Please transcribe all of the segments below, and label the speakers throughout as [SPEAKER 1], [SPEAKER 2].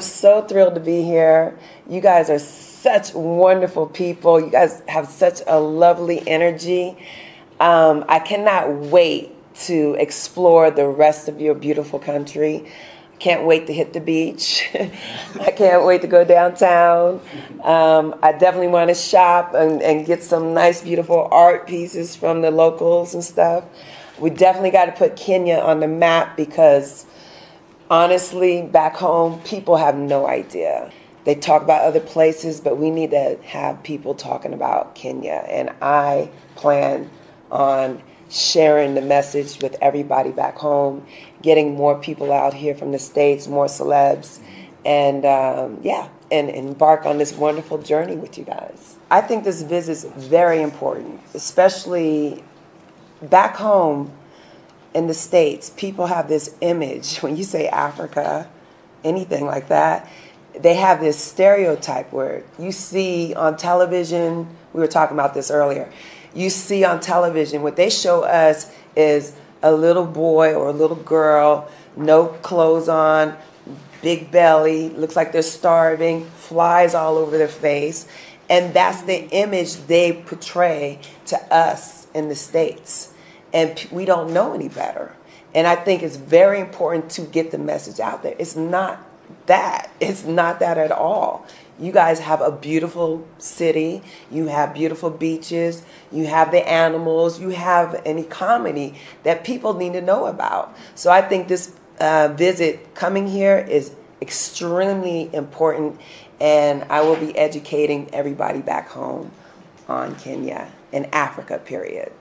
[SPEAKER 1] so thrilled to be here. You guys are such wonderful people. You guys have such a lovely energy. Um, I cannot wait to explore the rest of your beautiful country. I can't wait to hit the beach. I can't wait to go downtown. Um, I definitely want to shop and, and get some nice, beautiful art pieces from the locals and stuff. We definitely got to put Kenya on the map because honestly, back home, people have no idea. They talk about other places, but we need to have people talking about Kenya. And I plan on sharing the message with everybody back home, getting more people out here from the States, more celebs, and um, yeah, and embark on this wonderful journey with you guys. I think this visit is very important, especially back home in the States, people have this image when you say Africa, anything like that, they have this stereotype where you see on television, we were talking about this earlier, you see on television, what they show us is a little boy or a little girl, no clothes on, big belly, looks like they're starving, flies all over their face. And that's the image they portray to us in the States and we don't know any better. And I think it's very important to get the message out there. It's not that. It's not that at all. You guys have a beautiful city. You have beautiful beaches. You have the animals. You have an economy that people need to know about. So I think this uh, visit coming here is extremely important, and I will be educating everybody back home on Kenya and Africa, period.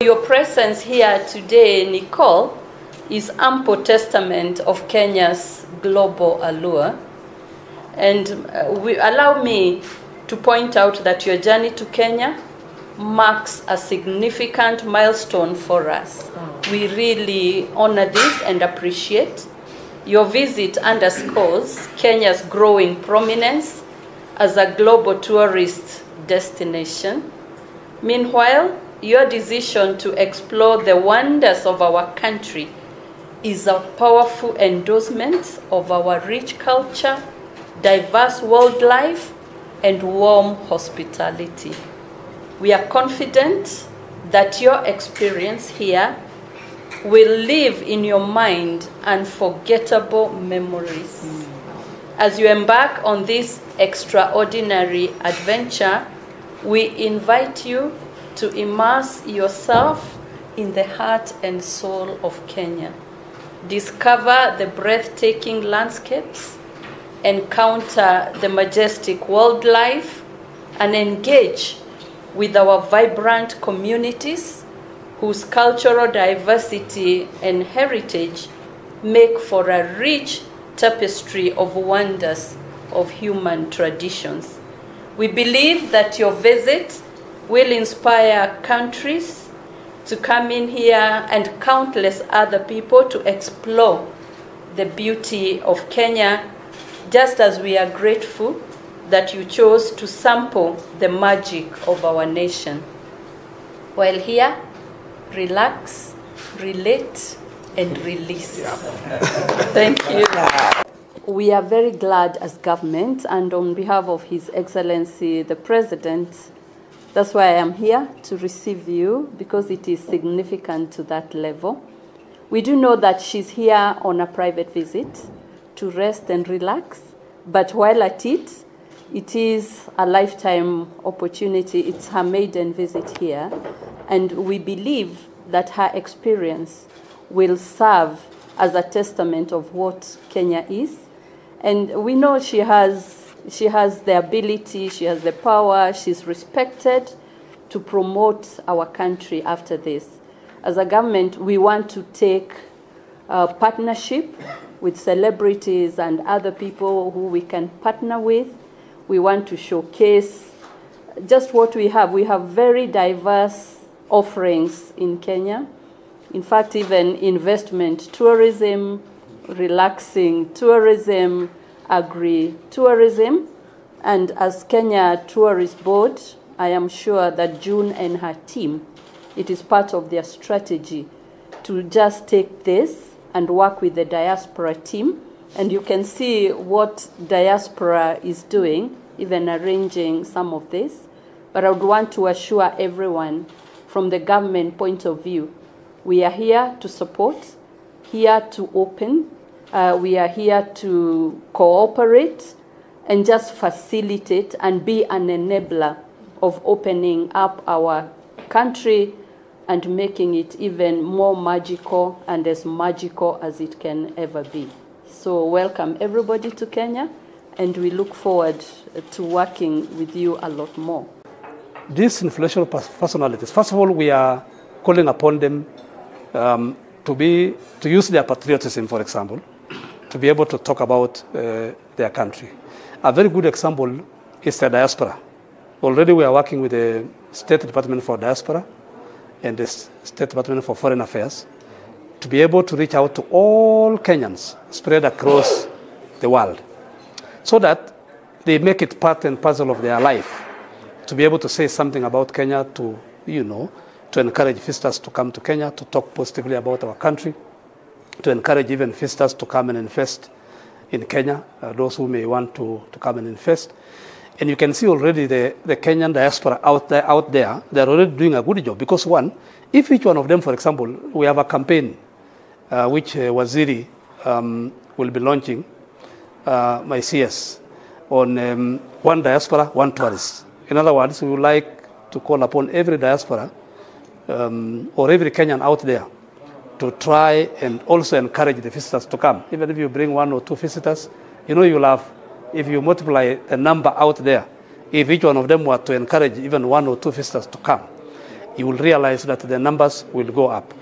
[SPEAKER 2] Your presence here today, Nicole, is ample testament of Kenya's global allure. And uh, we, allow me to point out that your journey to Kenya marks a significant milestone for us. We really honor this and appreciate. Your visit underscores Kenya's growing prominence as a global tourist destination. Meanwhile, your decision to explore the wonders of our country is a powerful endorsement of our rich culture, diverse wildlife, and warm hospitality. We are confident that your experience here will live in your mind unforgettable memories. Mm. As you embark on this extraordinary adventure, we invite you to immerse yourself in the heart and soul of Kenya. Discover the breathtaking landscapes, encounter the majestic wildlife, and engage with our vibrant communities whose cultural diversity and heritage make for a rich tapestry of wonders of human traditions. We believe that your visit will inspire countries to come in here and countless other people to explore the beauty of Kenya, just as we are grateful that you chose to sample the magic of our nation. While here, relax, relate, and release. Yeah. Thank you. We are very glad as government and on behalf of His Excellency the President that's why I am here to receive you because it is significant to that level. We do know that she's here on a private visit to rest and relax, but while at it, it is a lifetime opportunity. It's her maiden visit here, and we believe that her experience will serve as a testament of what Kenya is. And we know she has she has the ability, she has the power, she's respected to promote our country after this. As a government, we want to take a partnership with celebrities and other people who we can partner with. We want to showcase just what we have. We have very diverse offerings in Kenya. In fact, even investment, tourism, relaxing tourism, agri-tourism. And as Kenya Tourist Board, I am sure that June and her team, it is part of their strategy to just take this and work with the diaspora team And you can see what diaspora is doing, even arranging some of this. But I would want to assure everyone from the government point of view, we are here to support, here to open, uh, we are here to cooperate and just facilitate and be an enabler of opening up our country and making it even more magical and as magical as it can ever be. So, welcome everybody to Kenya, and we look forward to working with you a lot more.
[SPEAKER 3] These influential personalities, first of all, we are calling upon them um, to be to use their patriotism, for example, to be able to talk about uh, their country. A very good example is the diaspora. Already we are working with the State Department for Diaspora and the State Department for Foreign Affairs to be able to reach out to all Kenyans spread across the world so that they make it part and parcel of their life to be able to say something about Kenya to, you know, to encourage visitors to come to Kenya, to talk positively about our country, to encourage even visitors to come and invest in Kenya, uh, those who may want to, to come and invest. And you can see already the, the Kenyan diaspora out there, out there, they're already doing a good job. Because one, if each one of them, for example, we have a campaign uh, which uh, Waziri um, will be launching, uh, my CS, on um, one diaspora, one tourist. In other words, we would like to call upon every diaspora um, or every Kenyan out there to try and also encourage the visitors to come. Even if you bring one or two visitors, you know you'll have, if you multiply the number out there, if each one of them were to encourage even one or two visitors to come, you will realize that the numbers will go up.